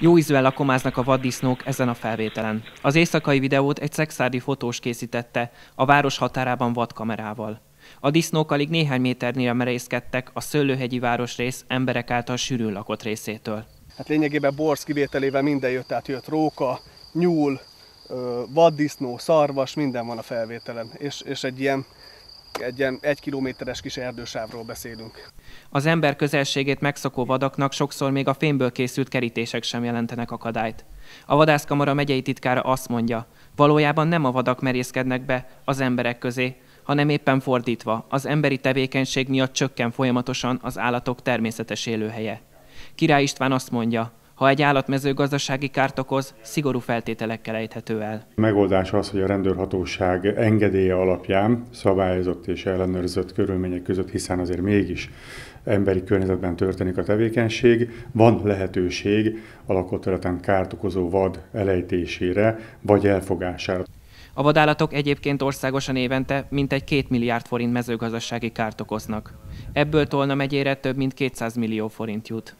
Jó ízűen lakomáznak a vaddisznók ezen a felvételen. Az éjszakai videót egy szexárdi fotós készítette a város határában vadkamerával. A disznók alig néhány méternél merészkedtek a Szőlőhegyi városrész emberek által sűrűn lakott részétől. Hát lényegében borsz kivételével minden jött, tehát jött róka, nyúl, vaddisznó, szarvas, minden van a felvételen, és, és egy ilyen egy ilyen egy kilométeres kis erdősávról beszélünk. Az ember közelségét megszokó vadaknak sokszor még a fémből készült kerítések sem jelentenek akadályt. A vadászkamara megyei titkára azt mondja, valójában nem a vadak merészkednek be az emberek közé, hanem éppen fordítva, az emberi tevékenység miatt csökken folyamatosan az állatok természetes élőhelye. Király István azt mondja, ha egy állat mezőgazdasági kárt okoz, szigorú feltételekkel ejthető el. A megoldás az, hogy a rendőrhatóság engedélye alapján szabályozott és ellenőrzött körülmények között, hiszen azért mégis emberi környezetben történik a tevékenység, van lehetőség a lakott területen kárt okozó vad elejtésére vagy elfogására. A vadállatok egyébként országosan évente mintegy 2 milliárd forint mezőgazdasági kárt okoznak. Ebből Tolna megyére több mint 200 millió forint jut.